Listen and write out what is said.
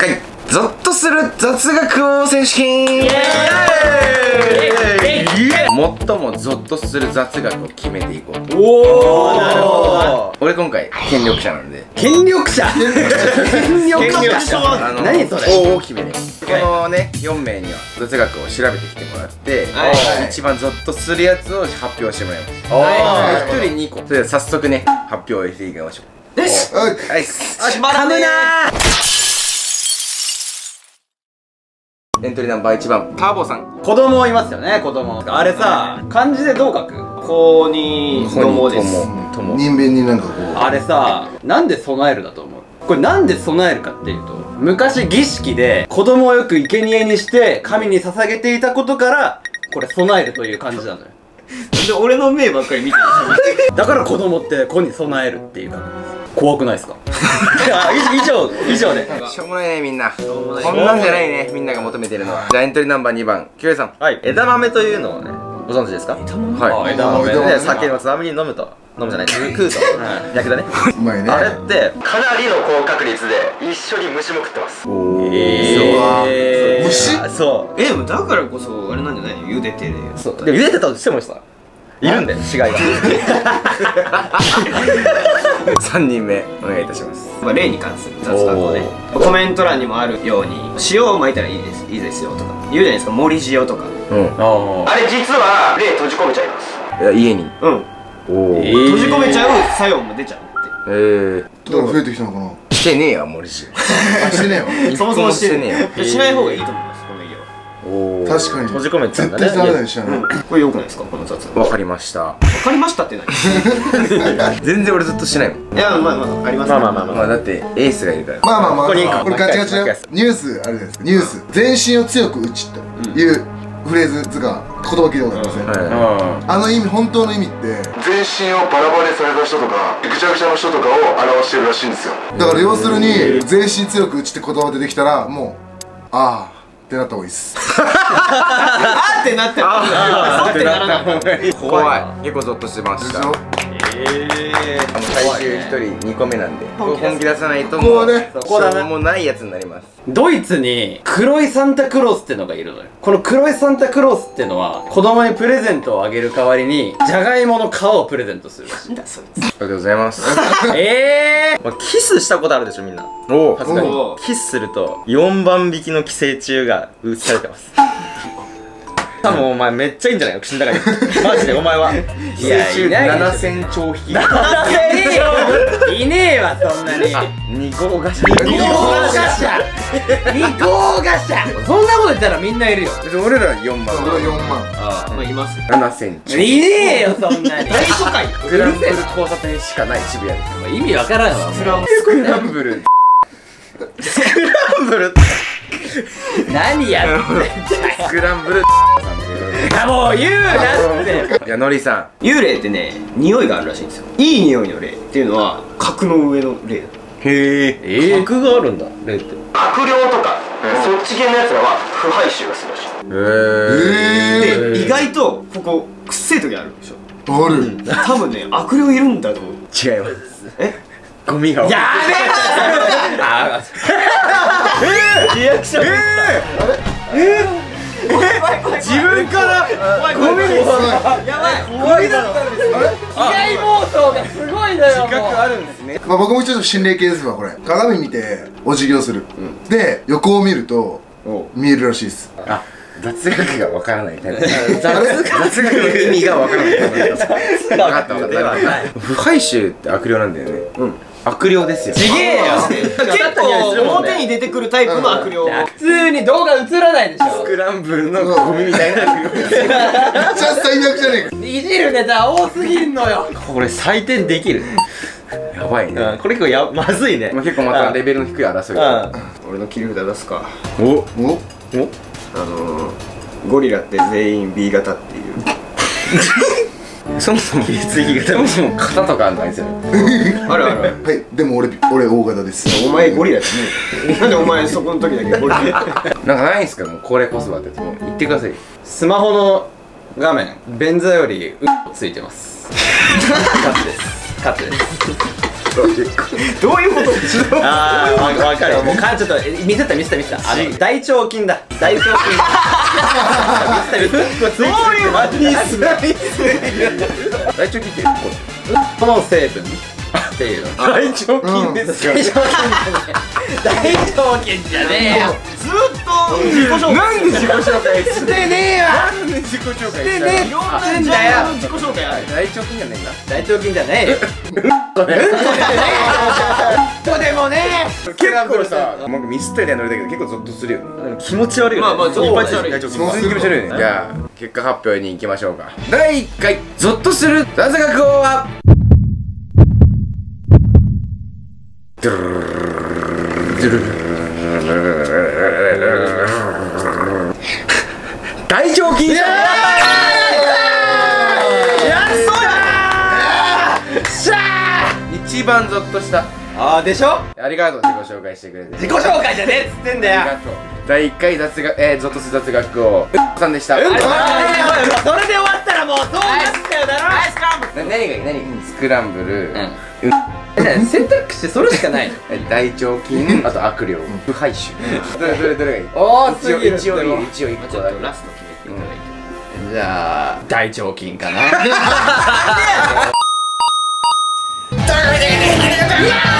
回ゾッとする雑学王選手権。イエーイ。最もゾッとする雑学を決めていこうと。おおなるほど俺今回権力者なんで。権力者。権力者。あの何それ。大きめねこのね4名には雑学を調べてきてもらって、はい。一番ゾッとするやつを発表してもらいます。はい。1人2個。それでは早速ね発表していきましょう。ですはい。噛むなエントリーナンバー1番。ターボさん。子供いますよね子供。あれさ漢字でどう書く？高に友です。友人弁になんかこう。あれさなんで備えるだと思う？これなんで備えるかっていうと昔儀式で子供をよく生贄にして神に捧げていたことからこれ備えるという感じなのよで俺の目ばっかり見てる。だから子供って子に備えるっていう感じです。怖くないですか？あ以以上以上で。しょうもないねみんな。こんなんじゃないねみんなが求めてるのは。じゃあエントリーナンバー2番。キュウエさん。はい、枝豆というのをね、ご存知ですか？はい。枝豆。枝豆で、酒のつまみに飲むと、飲むじゃない、食うと、逆だね。うまいね。あれって、かなりの高確率で、一緒に虫も食ってます。えー。虫？そえでもだからこそ茹でてるう。そう。でも茹でてたとしてもさ、いるんだよ、死骸が。3人目お願いいたします。まあ例に関する雑学をね。コメント欄にもあるように塩を巻いたらいいですいいですよとか。言うじゃないですか。森塩とか。うん。ああれ実は、霊閉じ込めちゃいます。いや家に。うん。おおえー。閉じ込めちゃう作用も出ちゃう。っえー。だから増えてきたのかな。してねえや森氏あしてねえよてそもそもして一個もしない方がいいと思いますこの家はおお確かに。閉じ込めてたんだね。絶対触らないうん。これ良くないですかこの雑学わかりました。わかりましたって何 全然俺ずっとしてないもん。いやまあまあわかりますまあまあまあままあだってエースがいるから。まあまあまあここにこれガチガチだよ。ニュースあるじゃないですか。ニュース。全身を強く打ちというフレーズつか言葉聞いたことありませんはあの意味本当の意味って。全身をバラバラにされた人とかぐちゃぐちゃの人とかを表してるらしいんですよ。だから要するに全身強く打ちって言葉出てきたらもうああってなった方がいいです。ってなってってならない。い。怖い。結構ゾッとしてました。でしょあの体重1人2個目なんで。ここ本気出さないともうここだなもうないやつになります。ドイツに黒いサンタクロースってのがいるのよ。この黒いサンタクロースってのは子供にプレゼントをあげる代わりにじゃがいもの皮をプレゼントするらしい。ありがとうございます。ええまあキスしたことあるでしょ、みんな。おお。キスすると、4番引きの寄生虫が移されてます。多分お前めっちゃいいんじゃないの口の中に。マジでお前は。いやいないでしょ。7000兆匹。いねえわそんなに。2号がし二号ガシャ。二号ガシャ。そんなこと言ったらみんないるよ。俺ら4万。これ4万。まあいます7000兆。いねえよそんなに。大都会。スクランブル交差点しかない渋谷で意味わからんわもうスクランブル 何やってん スクランブル。だもう言うなって。じゃあのりさ幽霊ってね匂いがあるらしいんですよ。いい匂いの霊っていうのは格の上の霊。だんへえ。え格があるんだ、霊って。悪霊とか、そっち系のやつらは腐敗臭がするらしい。へえ。えで意外とここくっせえ時あるでしょ。ー、ある。多分ね悪霊いるんだと思う。違います。え？ゴミがやめあリアクション自分からゴミに怖い。だったんですよ被害妄想がすごいのよ自覚あるんですね。まあ僕もちょっと心霊系ですわこれ。鏡見てお辞儀をする、で横を見ると見えるらしいです。あ雑学がわからない。タイプ雑学の意味がわからない。タイプ分かった分かった。腐敗臭って悪霊なんだよね。うん悪霊ですよ。ちげえよ。結構表に出てくるタイプの悪霊普通に動画映らないでしょ。スクランブルのゴミみたいな。めっちゃ最悪じゃねえかいじるネタ多すぎんのよ。これ採点できる？やばいね。うん、これ結構や、まずいね。まあ結構またレベルの低い争いうん。が俺の切り札出すか。お？お？あのー、ゴリラって全員 B 型っていう そもそも血液がそもそも型とかあんないですよねあるある。はいでも俺俺大型です。お前ゴリラってね。なんでお前そこの時だけゴリラ。なんかないんすか？もうこれこそはって。もう言ってください。よスマホの画面便座よりうついてます。カットです。カットですどういうこと？ああわかる。もうかちょっとえ見せた見せた見せたあの大腸筋だ。大腸筋 見せた見せたどういうマジ大腸筋ってこの成分？っていう。の大腸筋ですよ。大腸筋じゃねえ大腸筋じゃねえよ。ずっと自己紹介。なんで自己紹介すしてねえわなんで自己紹介してねえいろんなジャンルの自己紹介。大腸筋じゃねえんだ。大腸筋じゃねえよ。とでもね結構さなんかミスったように乗るだけど結構ゾッとするよね気持ち悪いよねまあまあちょっといっぱい気持ち悪い大腸筋そう普通に気持ち悪いよねじゃあ結果発表に行きましょうか第1回ゾッとする雑学王は大腸筋さ一番ゾッとしたああでしょありがとう自己紹介してくれて自己紹介じゃねえっつってんだよありがとう第1回雑学えー、ゾッとする雑学王うっさんでしたうんこそれで終わったらもうそうなっちゃうだろ何がいい何がいいスクランブル、うん。選択肢それしかないの。大腸菌あと悪霊腐敗臭。どれどれどれがいい？おお次一応いい一応一個ちょっとラスト決めていただいて、うん、じゃあ大腸菌かな。う わ